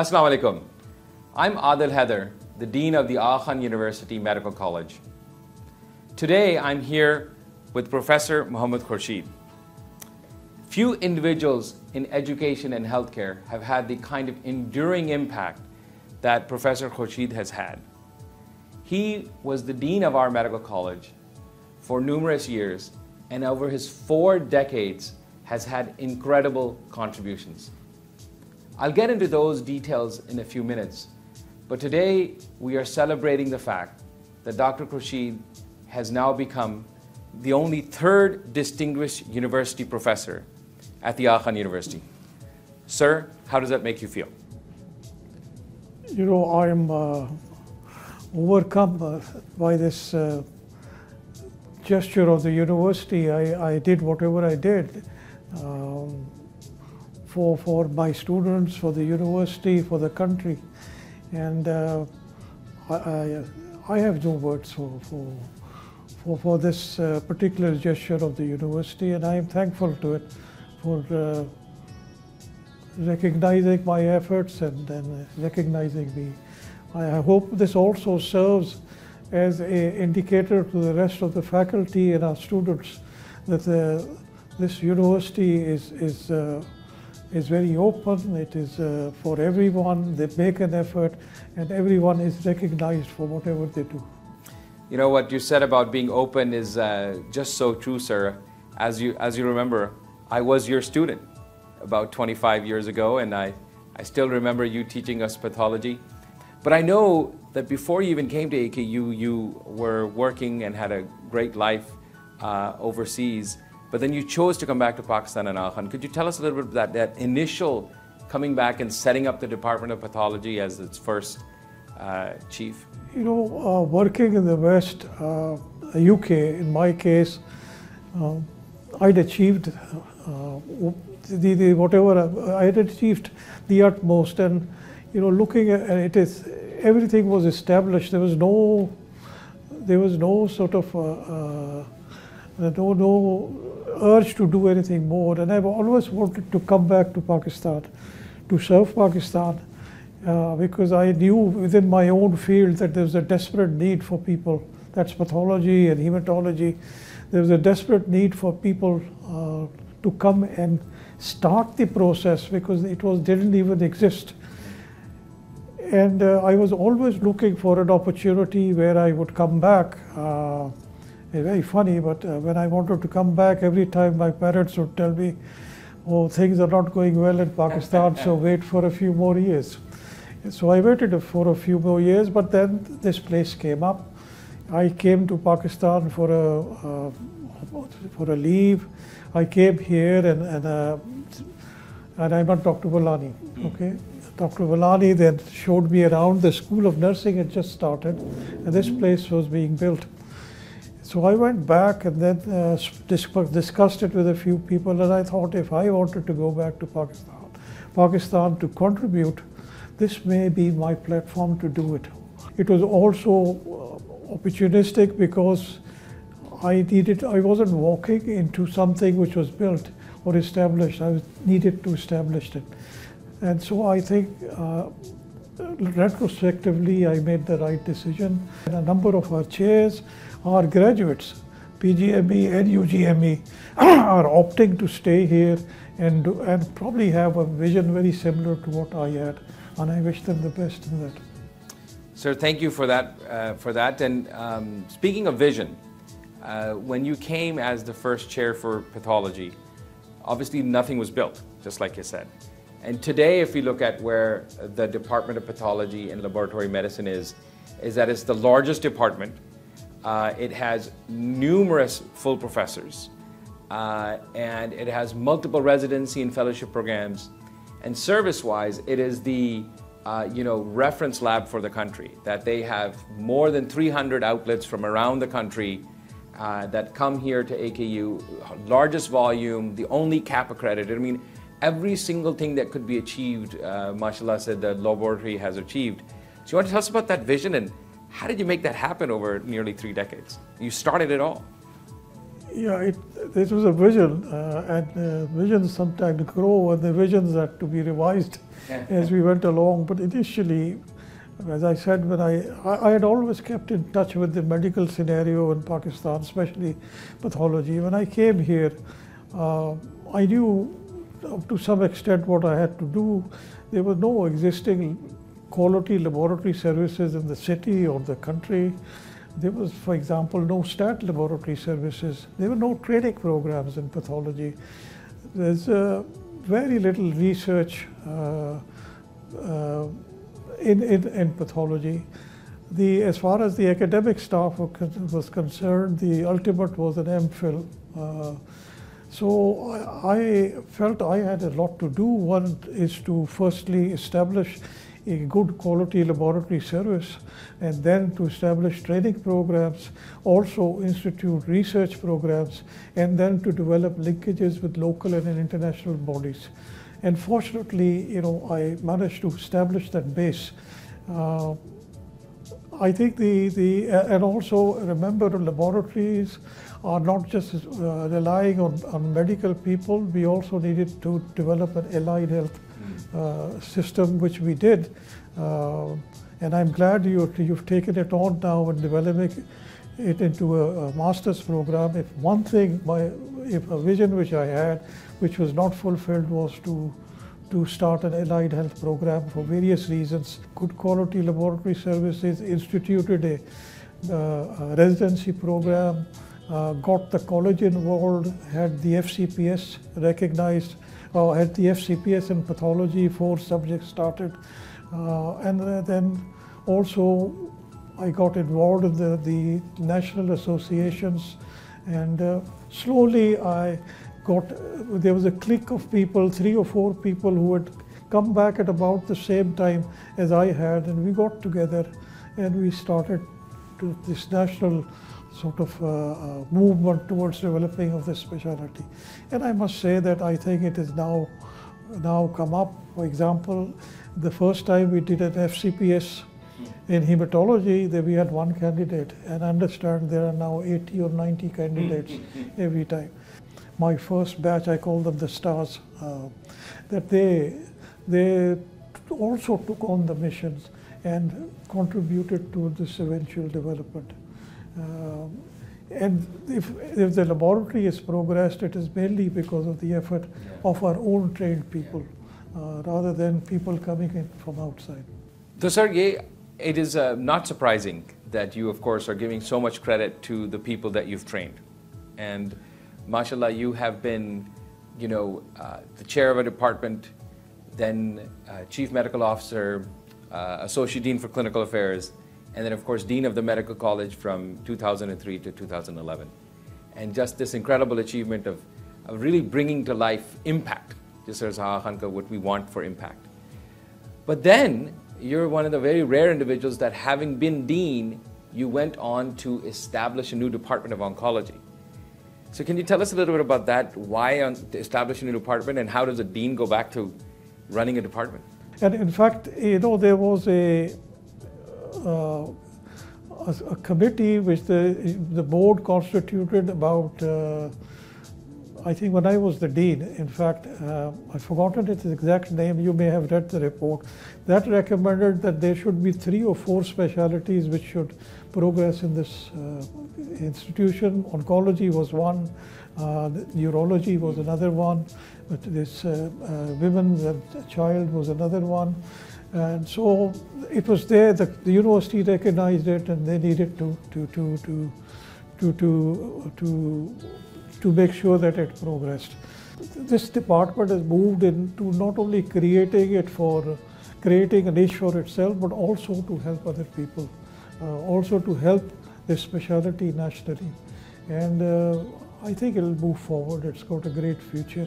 Assalamu alaikum. I'm Adil Haider, the Dean of the Aga Khan University Medical College. Today I'm here with Professor Muhammad Khurshid. Few individuals in education and healthcare have had the kind of enduring impact that Professor Khurshid has had. He was the Dean of our medical college for numerous years and over his four decades has had incredible contributions. I'll get into those details in a few minutes, but today we are celebrating the fact that Dr. Khurshid has now become the only third distinguished university professor at the Aga Khan University. Sir, how does that make you feel? You know, I'm uh, overcome uh, by this uh, gesture of the university. I, I did whatever I did um, for, for my students, for the university, for the country. And uh, I, I, have no words for, for, for, for this uh, particular gesture of the university, and I am thankful to it for uh, recognizing my efforts and, and recognizing me. I hope this also serves as an indicator to the rest of the faculty and our students that uh, this university is, is, uh, is very open, it is uh, for everyone, they make an effort and everyone is recognized for whatever they do. You know what you said about being open is uh, just so true, sir. As you, as you remember, I was your student about 25 years ago, and I, I still remember you teaching us pathology. But I know that before you even came to AKU, you were working and had a great life uh, overseas. But then you chose to come back to Pakistan and Aga Khan. Could you tell us a little bit about that, that initial coming back and setting up the Department of Pathology as its first uh, chief? You know, uh, working in the West, UK, uh, in my case, um, I'd achieved uh, the, the, whatever I had achieved the utmost and you know looking at it is everything was established there was no there was no sort of uh, uh, no no urge to do anything more and I've always wanted to come back to Pakistan to serve Pakistan uh, because I knew within my own field that there was a desperate need for people that's pathology and hematology there was a desperate need for people uh, to come and start the process because it was didn't even exist. And uh, I was always looking for an opportunity where I would come back. Uh, very funny, but uh, when I wanted to come back, every time my parents would tell me, "Oh, things are not going well in Pakistan, so wait for a few more years." So I waited for a few more years, but then this place came up. I came to Pakistan for a uh, for a leave. I came here and and, uh, and I met Dr. Valani. Okay, Dr. Valani then showed me around. The School of Nursing had just started, and this place was being built. So I went back and then uh, discussed it with a few people, and I thought if I wanted to go back to Pakistan, Pakistan to contribute, this may be my platform to do it. It was also opportunistic because I needed, I wasn't walking into something which was built or established. I needed to establish it. And so I think uh, retrospectively I made the right decision. And a number of our chairs are graduates, PGME and UGME, are opting to stay here and, and probably have a vision very similar to what I had. And I wish them the best in that. Sir, thank you for that. Uh, for that. And um, speaking of vision, uh, when you came as the first chair for pathology, obviously nothing was built, just like you said. And today, if we look at where the Department of Pathology and Laboratory Medicine is, is that it's the largest department. Uh, it has numerous full professors, uh, and it has multiple residency and fellowship programs. And service-wise, it is the uh, you know, reference lab for the country, that they have more than 300 outlets from around the country uh, that come here to AKU, largest volume, the only CAP accredited. I mean, every single thing that could be achieved, uh, mashallah said the laboratory has achieved. So you want to tell us about that vision and how did you make that happen over nearly three decades? You started it all. Yeah, it, this was a vision, uh, and uh, visions sometimes grow, and the visions had to be revised as we went along. But initially, as I said, when I, I, I had always kept in touch with the medical scenario in Pakistan, especially pathology. When I came here, uh, I knew to some extent what I had to do. There was no existing quality laboratory services in the city or the country. There was, for example, no stat laboratory services. There were no training programs in pathology. There's uh, very little research uh, uh, in, in, in, pathology. The, as far as the academic staff was concerned, the ultimate was an MPhil. Uh, so I, I felt I had a lot to do. One is to firstly establish a good quality laboratory service and then to establish training programs, also institute research programs, and then to develop linkages with local and international bodies. And fortunately, you know, I managed to establish that base. Uh, I think the, the uh, and also remember laboratories are not just uh, relying on, on medical people, we also needed to develop an allied health system, which we did. Uh, and I'm glad you, you've taken it on now and developing it into a, a, master's program. If one thing, my, if a vision which I had, which was not fulfilled, was to to start an allied health program for various reasons. Good quality laboratory services instituted a, uh, a residency program, uh, got the college involved, had the FCPS recognized, uh, had the FCPS in pathology, four subjects started, uh, and then also I got involved in the, the national associations, and uh, slowly I got, there was a clique of people, three or four people who had come back at about the same time as I had, and we got together and we started this national sort of uh, uh, movement towards developing of this specialty. And I must say that I think it is now, now come up. For example, the first time we did an FCPS in hematology, we had one candidate, and I understand there are now 80 or 90 candidates every time. My first batch, I call them the stars, uh, that they, they also took on the missions and contributed to this eventual development. Uh, and if, if the laboratory has progressed, it is mainly because of the effort of our own trained people, uh, rather than people coming in from outside. So, Sergey, it is uh, not surprising that you, of course, are giving so much credit to the people that you've trained. And mashallah, you have been, you know, uh, the chair of a department, then uh, chief medical officer, uh, associate dean for clinical affairs, and then of course dean of the medical college from 2003 to 2011 and just this incredible achievement of, of really bringing to life impact. Just as ah, Hanka what we want for impact. But then you're one of the very rare individuals that having been dean you went on to establish a new department of oncology. So can you tell us a little bit about that? Why establish a new department and how does a dean go back to running a department? And in fact you know there was a a, a, committee which the, the board constituted about, uh, I think when I was the dean, in fact, uh, I've forgotten its exact name, you may have read the report, that recommended that there should be three or four specialities which should progress in this uh, institution. Oncology was one, uh, neurology was another one, but this uh, women's and child was another one. And so it was there, the, the university recognized it and they needed to, to, to, to, to, to, to, to make sure that it progressed. This department has moved into not only creating it for, creating a niche for itself, but also to help other people, uh, also to help the specialty nationally. And uh, I think it'll move forward. It's got a great future.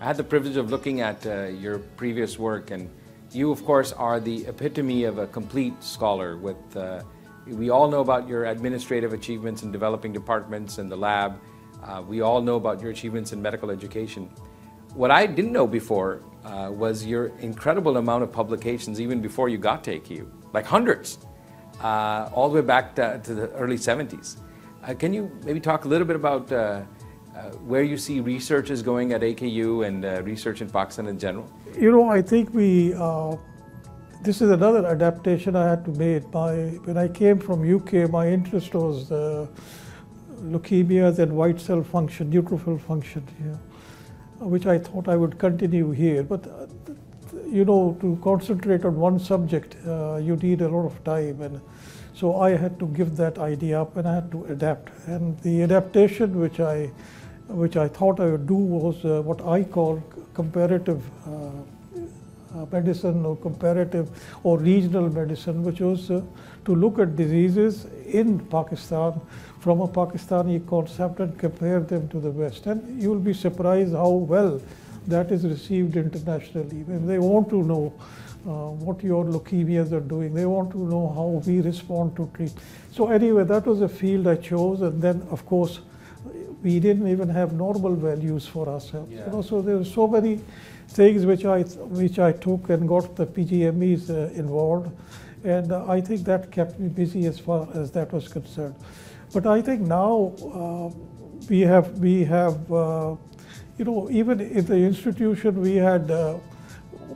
I had the privilege of looking at uh, your previous work and you, of course, are the epitome of a complete scholar with, uh, we all know about your administrative achievements in developing departments and the lab. Uh, we all know about your achievements in medical education. What I didn't know before uh, was your incredible amount of publications even before you got to AKU, like hundreds, uh, all the way back to, to the early 70s. Uh, can you maybe talk a little bit about uh, where you see research is going at AKU and uh, research in Pakistan in general? You know, I think we, uh, this is another adaptation I had to make. My, when I came from UK, my interest was uh, leukemias and white cell function, neutrophil function, which I thought I would continue here. But, uh, you know, to concentrate on one subject, uh, you need a lot of time. And so I had to give that idea up and I had to adapt. And the adaptation which I which I thought I would do was uh, what I call comparative uh, uh, medicine or comparative or regional medicine, which was uh, to look at diseases in Pakistan from a Pakistani concept and compare them to the West. And you will be surprised how well that is received internationally. When they want to know uh, what your leukemias are doing. They want to know how we respond to treat. So anyway, that was a field I chose, and then of course we didn't even have normal values for ourselves. Yeah. You know, so there were so many things which I which I took and got the PGMEs uh, involved, and uh, I think that kept me busy as far as that was concerned. But I think now uh, we have we have uh, you know even in the institution we had. Uh,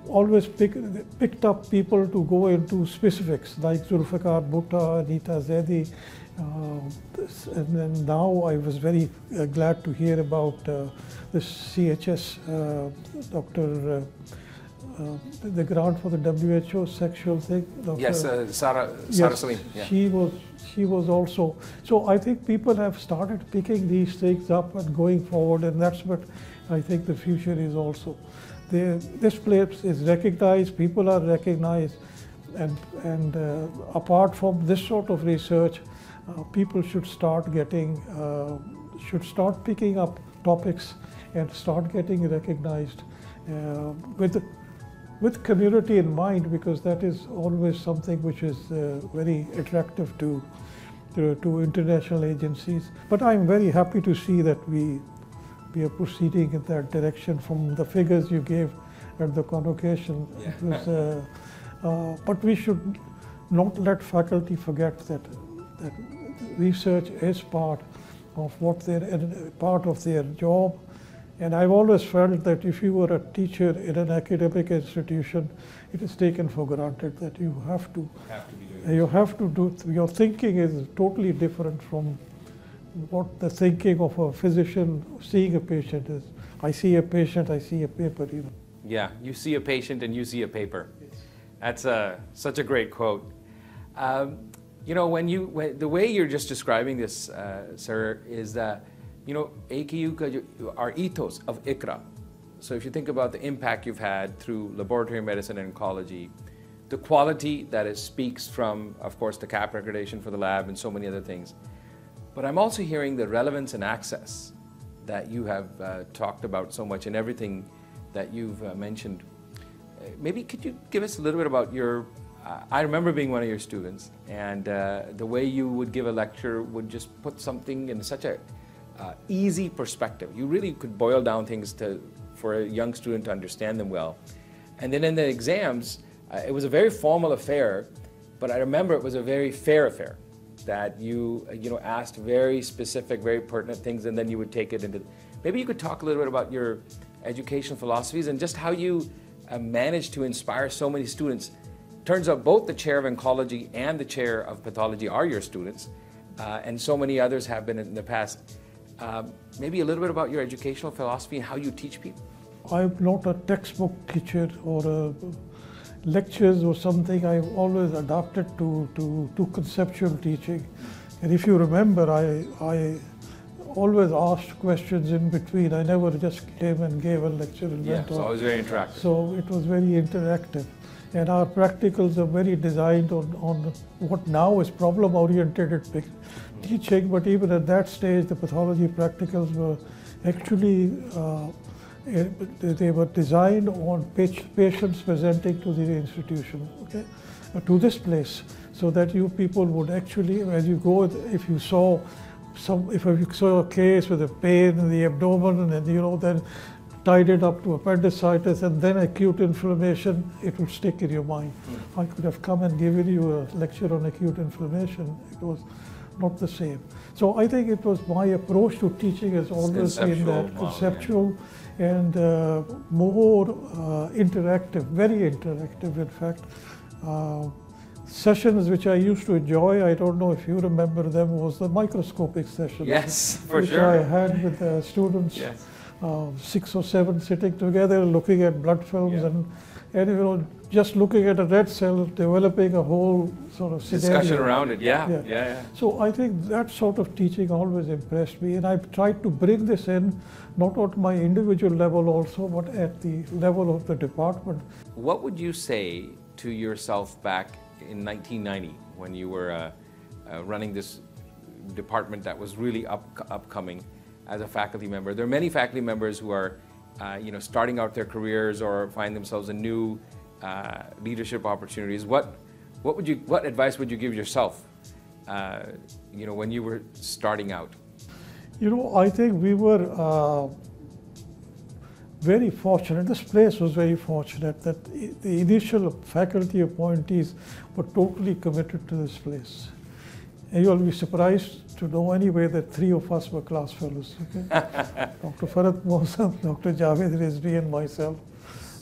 always pick, picked up people to go into specifics like Zulfiqar Bhutta, Anita Zaidi, uh, and then now I was very uh, glad to hear about uh, the CHS, uh, Dr. Uh, uh, the grant for the WHO sexual thing. Dr. Yes, uh, Sarah, Sarah Yes, Salim. Yeah. She was she was also so I think people have started picking these things up and going forward and that's what I think the future is also. The, this place is recognized, people are recognized and, and uh, apart from this sort of research, uh, people should start getting, uh, should start picking up topics and start getting recognized uh, with with community in mind because that is always something which is uh, very attractive to, to to international agencies. But I'm very happy to see that we we are proceeding in that direction from the figures you gave at the convocation. Was, uh, uh, but we should not let faculty forget that that research is part of what their part of their job. And I've always felt that if you were a teacher in an academic institution, it is taken for granted that you have to Have to you have to do your thinking is totally different from what the thinking of a physician seeing a patient is. I see a patient, I see a paper. You know. Yeah, you see a patient and you see a paper. Yes. That's a, such a great quote. Um, you know, when you when, the way you're just describing this, uh, sir, is that you know, AKU our ethos of ICRA. So if you think about the impact you've had through laboratory medicine and oncology, the quality that it speaks from, of course, the CAP accreditation for the lab and so many other things. But I'm also hearing the relevance and access that you have uh, talked about so much in everything that you've uh, mentioned. Uh, maybe could you give us a little bit about your? I remember being one of your students, and uh, the way you would give a lecture would just put something in such a uh, easy perspective. You really could boil down things to for a young student to understand them well. And then in the exams, uh, it was a very formal affair, but I remember it was a very fair affair. That you uh, you know asked very specific, very pertinent things, and then you would take it into. Maybe you could talk a little bit about your educational philosophies and just how you uh, managed to inspire so many students. Turns out both the chair of oncology and the chair of pathology are your students, uh, and so many others have been in the past. Um, maybe a little bit about your educational philosophy and how you teach people. I'm not a textbook teacher or a lectures or something. I've always adapted to, to, to conceptual teaching. And if you remember, I, I always asked questions in between. I never just came and gave a lecture and Yeah, went on. always very interactive. So it was very interactive. And our practicals are very designed on, on what now is problem oriented teaching, but even at that stage, the pathology practicals were actually uh, eh, they were designed on patients presenting to the institution, okay, uh, to this place, so that you people would actually, as you go, if you saw some, if you saw a case with a pain in the abdomen, and you know, then tied it up to appendicitis and then acute inflammation, it would stick in your mind. I could have come and given you a lecture on acute inflammation. It was not the same. So I think it was my approach to teaching has always been that model, yeah. conceptual and uh, more uh, interactive, very interactive, in fact. Uh, sessions which I used to enjoy, I don't know if you remember them, was the microscopic sessions. Yes, for which sure. I had with the students, Yes. Uh, six or seven sitting together, looking at blood films Yeah. and, and you know, just looking at a red cell, developing a whole sort of Discussion scenario. around it, yeah, yeah, Yeah. yeah. So I think that sort of teaching always impressed me, and I've tried to bring this in, not at my individual level also, but at the level of the department. What would you say to yourself back in 1990 when you were uh, uh, running this department that was really up, upcoming as a faculty member? There are many faculty members who are, uh, you know, starting out their careers or find themselves in new uh, leadership opportunities. What, what would you, what advice would you give yourself, uh, you know, when you were starting out? You know, I think we were uh, very fortunate. This place was very fortunate that the initial faculty appointees were totally committed to this place. And you'll be surprised to know anyway that three of us were class fellows. Okay? Dr. Farhat Moazam, Dr. Javed Rizvi, and myself.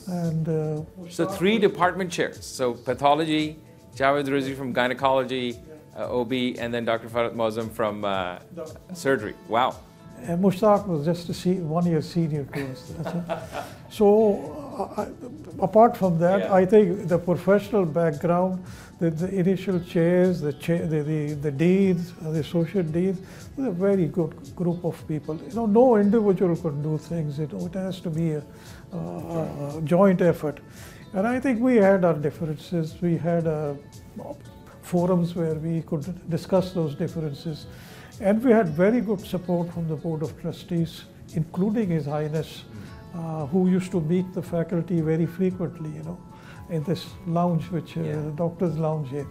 And uh, So three department chairs. So pathology, Javed Rizvi from gynecology, uh, OB, and then Dr. Farhat Moazam from uh, surgery. Wow. And Mushtaq was just a one year senior to us. So, I- apart from that, Yeah. I think the professional background, the, the initial chairs, the, cha- the, the, the deans, the associate deans, was a very good group of people. You know, no individual could do things. It, it has to be a, uh, a joint effort. And I think we had our differences. We had uh, forums where we could discuss those differences. And we had very good support from the Board of Trustees, including His Highness, uh, who used to meet the faculty very frequently, you know, in this lounge, which uh, Yeah. doctor's lounge here.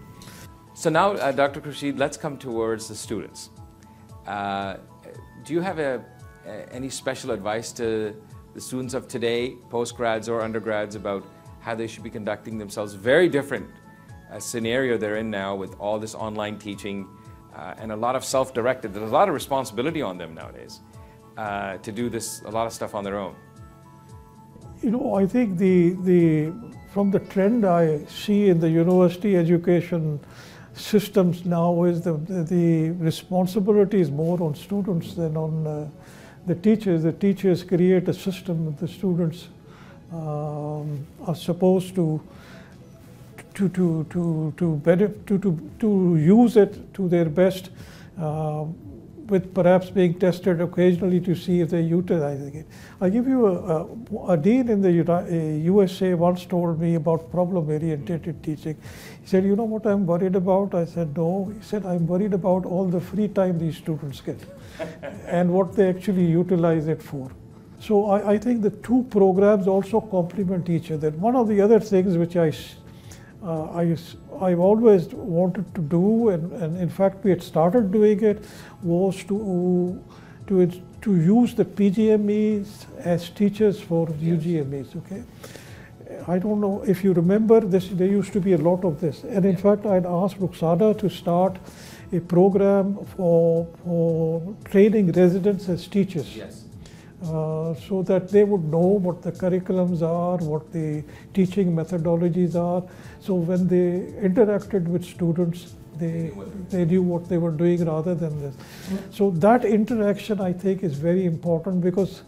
So now, uh, Dr. Khurshid, let's come towards the students. Uh, do you have a, any special advice to the students of today, postgrads or undergrads, about how they should be conducting themselves? Very different uh, scenario they're in now with all this online teaching uh, and a lot of self-directed. There's a lot of responsibility on them nowadays uh, to do this, a lot of stuff on their own. You know, I think the, the, from the trend I see in the university education systems now is the, the responsibility is more on students than on uh, the teachers. The teachers create a system that the students um, are supposed to to to to to, better, to to to use it to their best, uh, with perhaps being tested occasionally to see if they're utilizing it. I'll give you a, a, a dean in the Uni- USA once told me about problem-oriented teaching. He said, "You know what I'm worried about?" I said, "No." He said, "I'm worried about all the free time these students get, and what they actually utilize it for." So I, I think the two programs also complement each other. One of the other things which I uh, I, I've always wanted to do, and, and in fact we had started doing it, was to to to use the PGMEs as teachers for UGMEs. Okay, I don't know if you remember this. There used to be a lot of this, and in fact I'd asked Rukhsana to start a program for for training residents as teachers uh, so that they would know what the curriculums are, what the teaching methodologies are. So when they interacted with students, they, they knew what they were doing rather than this. So that interaction, I think, is very important because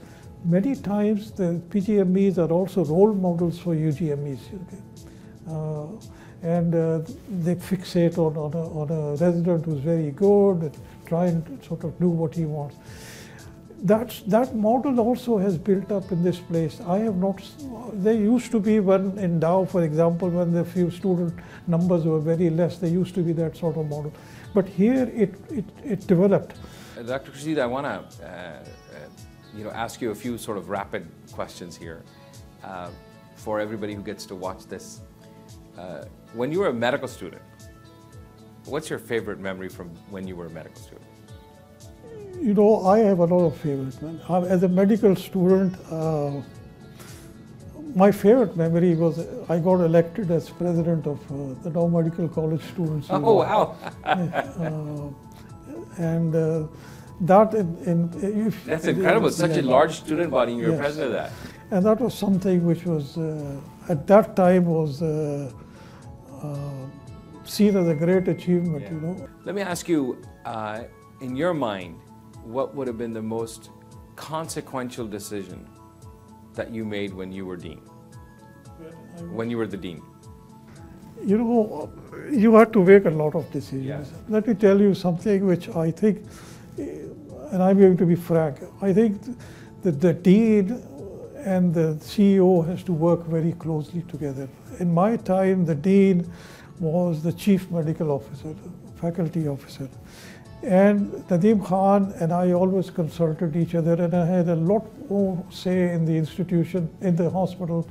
many times the PGMEs are also role models for UGMEs. Okay? Uh, and uh, they fixate on, on, a, on a resident who's very good, and try and sort of do what he wants that's, that model also has built up in this place. I have not, there used to be when in Dow, for example, when the few student numbers were very less, there used to be that sort of model. But here it, it, it developed. Dr. Khurshid, I want to uh, uh, you know, ask you a few sort of rapid questions here uh, for everybody who gets to watch this. Uh, when you were a medical student, what's your favorite memory from when you were a medical student? You know, I have a lot of favorite men. Uh, As a medical student, uh, my favorite memory was I got elected as president of uh, the Dow Medical College Students. Oh, wow. Uh, And uh, that in, in That's incredible. Such a large student body, and you're Yes. president of that. And that was something which was, uh, at that time, was uh, uh, seen as a great achievement, Yeah. you know. Let me ask you, uh, in your mind, what would have been the most consequential decision that you made when you were dean? When you were the dean? You know, you had to make a lot of decisions. Yeah. Let me tell you something which I think, and I'm going to be frank, I think that the dean and the CEO has to work very closely together. In my time, the dean was the chief medical officer, faculty officer. And Nadeem Khan and I always consulted each other, and I had a lot more say in the institution, in the hospital,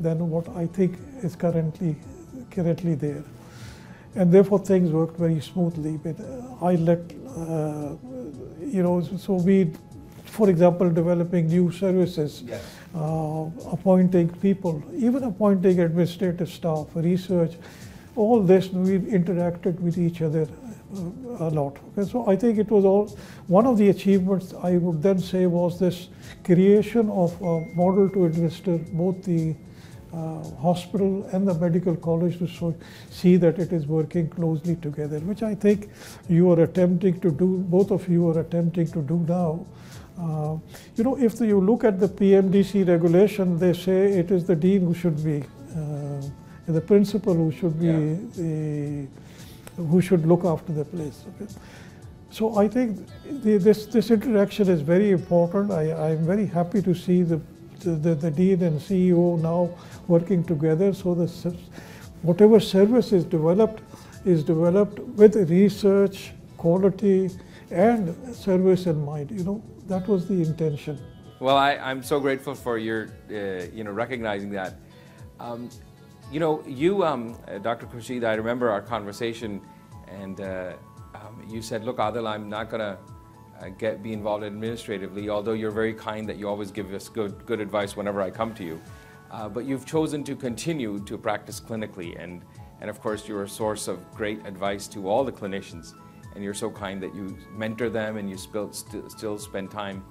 than what I think is currently currently there. And therefore, things worked very smoothly. But I let, uh, you know, so we, for example, developing new services, Yes. uh, appointing people, even appointing administrative staff, research, all this we interacted with each other a lot. Okay, so I think it was all one of the achievements I would then say was this creation of a model to administer both the uh, hospital and the medical college to so, see that it is working closely together, which I think you are attempting to do, both of you are attempting to do now. Uh, you know, if you look at the PMDC regulation, they say it is the dean who should be, uh, the principal who should be, Yeah. the, who should look after the place. Okay? So I think the, this, this interaction is very important. I, I'm very happy to see the, the, the dean and CEO now working together so the, whatever service is developed is developed with research, quality, and service in mind. You know, that was the intention. Well, I, I'm so grateful for your, uh, you know, recognizing that. Um, you know, you, um, uh, Dr. Khurshid, I remember our conversation, and uh, um, you said, "Look, Adil, I'm not going to uh, get be involved administratively, although you're very kind that you always give us good good advice whenever I come to you. Uh, but you've chosen to continue to practice clinically, and and of course, you're a source of great advice to all the clinicians, and you're so kind that you mentor them and you still still spend time."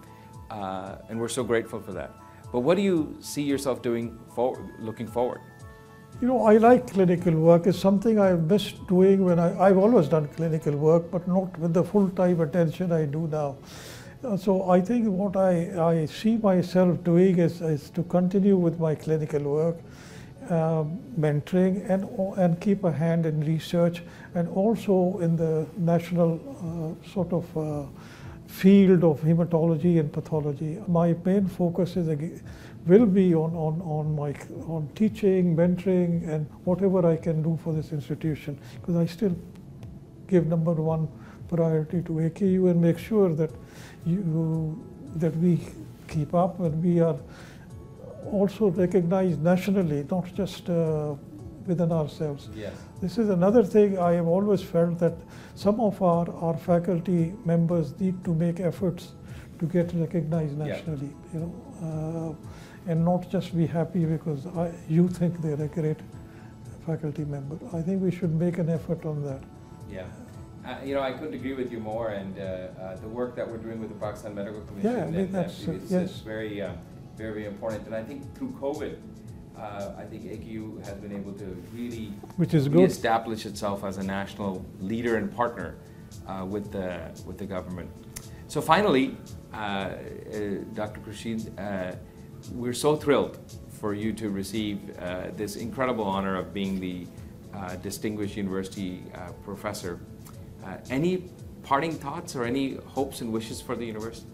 uh, and we're so grateful for that. But what do you see yourself doing forward, looking forward? You know, I like clinical work. It's something I missed doing when I, I've always done clinical work, but not with the full-time attention I do now. Uh, so I think what I, I see myself doing is, is to continue with my clinical work, um, mentoring, and, and keep a hand in research, and also in the national uh, sort of uh, field of hematology and pathology. My main focus is ag- will be on, on, on my on teaching, mentoring, and whatever I can do for this institution, because I still give number one priority to AKU and make sure that you that we keep up and we are also recognized nationally, not just uh, within ourselves. Yes. This is another thing I have always felt that some of our, our faculty members need to make efforts to get recognized Yeah. nationally, you know, uh, and not just be happy because I, you think they're a great faculty member. I think we should make an effort on that. Yeah. Uh, you know, I couldn't agree with you more, and uh, uh, the work that we're doing with the Pakistan Medical Commission, Yeah, I mean, and, that's, it's, yes. it's very, uh, very, very important. And I think through COVID, uh, I think AKU has been able to really Which is good. itself as a national leader and partner uh, with the with the government. So finally, uh, uh, Dr. Khurshid, uh, we're so thrilled for you to receive uh, this incredible honor of being the uh, distinguished university uh, professor. Uh, any parting thoughts or any hopes and wishes for the university?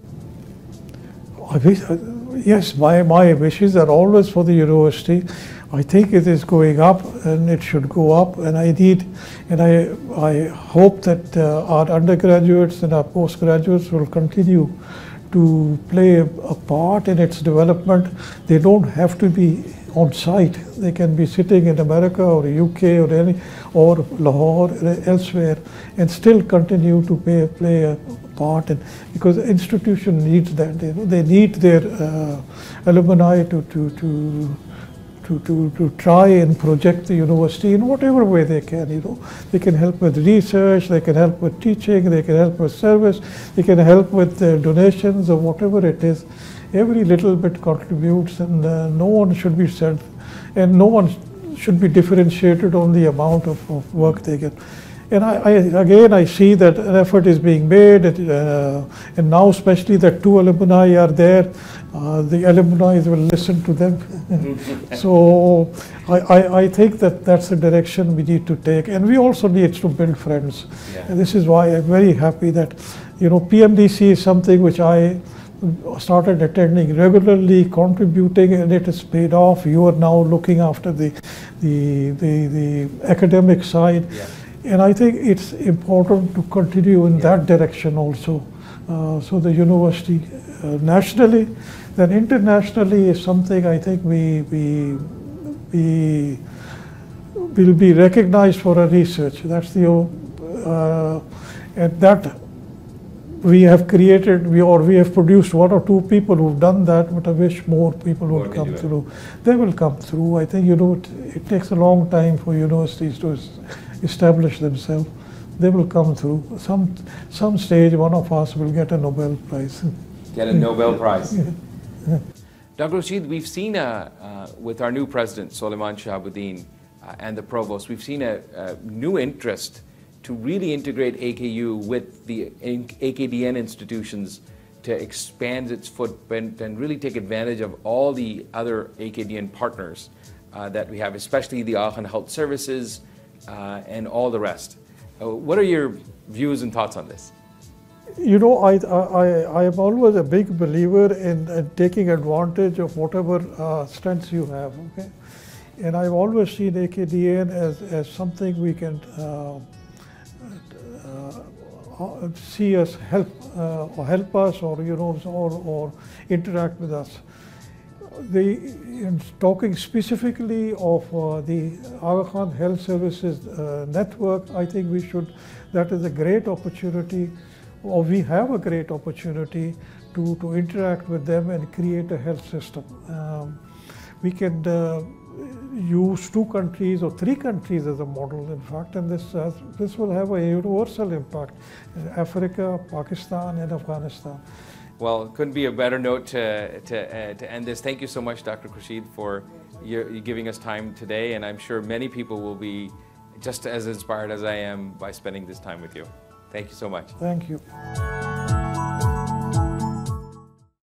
Wish, uh, yes, my, my wishes are always for the university. I think it is going up and it should go up and I need, and I, I hope that uh, our undergraduates and our postgraduates will continue to play a, part in its development. They don't have to be on site. They can be sitting in America or UK or any, or Lahore or elsewhere and still continue to play, play a part in, because the institution needs that. Know, they need their uh, alumni to, to, to, to, to, to try and project the university in whatever way they can. You know, they can help with research, they can help with teaching, they can help with service, they can help with uh, donations or whatever it is. Every little bit contributes, and uh, no one should be said, and no one should be differentiated on the amount of, of work they get. And I, I, again, I see that an effort is being made, uh, and now especially that two alumni are there, uh, the alumni will listen to them. so I, I, I, think that that's the direction we need to take, and we also need to build friends. Yeah. And this is why I'm very happy that, you know, PMDC is something which I started attending regularly, contributing, and it has paid off. You are now looking after the, the, the, the academic side. Yeah and I think it's important to continue in that direction also. Uh, so the university uh, nationally, then internationally is something I think we, we, we will be recognized for our research. That's the, uh, and that we have created, we or we have produced one or two people who've done that, but I wish more people more would come through. They will come through. I think, you know, it, it takes a long time for universities to establish themselves, they will come through. Some, some stage, one of us will get a Nobel Prize. Get a Nobel Prize. yeah. Dr. Khurshid, we've seen uh, uh, with our new president, Sulaiman Shahabuddin, uh, and the provost, we've seen a, a, new interest to really integrate AKU with the AKDN institutions to expand its footprint and really take advantage of all the other AKDN partners uh, that we have, especially the Aga Khan Health Services, uh, and all the rest. Uh, what are your views and thoughts on this? You know, I, I, I am always a big believer in, in taking advantage of whatever uh, strengths you have, okay? And I've always seen AKDN as, as something we can uh, uh, see us help uh, or help us or, you know, or, or interact with us the, talking specifically of uh, the Aga Khan Health Services uh, network, I think we should, that is a great opportunity, or we have a great opportunity to, to interact with them and create a health system. Um, we can uh, use two countries or three countries as a model, in fact, and this, has, this will have a universal impact in Africa, Pakistan, and Afghanistan. Well, couldn't be a better note to, to, uh, to end this. Thank you so much, Dr. Khurshid, for your, you giving us time today. And I'm sure many people will be just as inspired as I am by spending this time with you. Thank you so much. Thank you.